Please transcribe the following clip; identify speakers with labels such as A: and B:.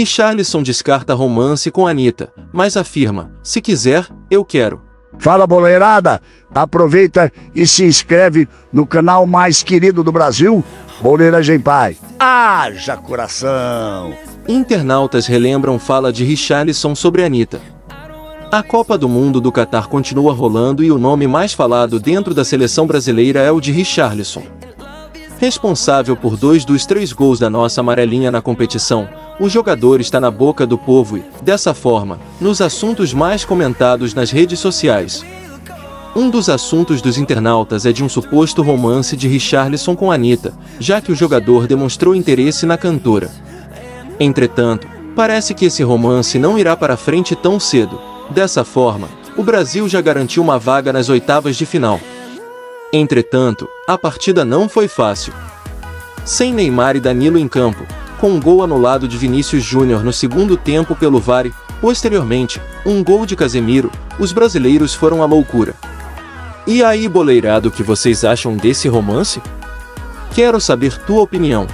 A: Richarlison descarta romance com Anitta, mas afirma: se quiser, eu quero.
B: Fala boleirada, aproveita e se inscreve no canal mais querido do Brasil, Boleiragem Pai. Haja coração!
A: Internautas relembram fala de Richarlison sobre Anitta. A Copa do Mundo do Catar continua rolando e o nome mais falado dentro da seleção brasileira é o de Richarlison. Responsável por dois dos três gols da nossa amarelinha na competição, o jogador está na boca do povo e, dessa forma, nos assuntos mais comentados nas redes sociais. Um dos assuntos dos internautas é de um suposto romance de Richarlison com Anitta, já que o jogador demonstrou interesse na cantora. Entretanto, parece que esse romance não irá para frente tão cedo. Dessa forma, o Brasil já garantiu uma vaga nas oitavas de final. Entretanto, a partida não foi fácil. Sem Neymar e Danilo em campo, com um gol anulado de Vinícius Júnior no segundo tempo pelo VAR e, posteriormente, um gol de Casemiro, os brasileiros foram à loucura. E aí, boleirado, o que vocês acham desse romance? Quero saber tua opinião.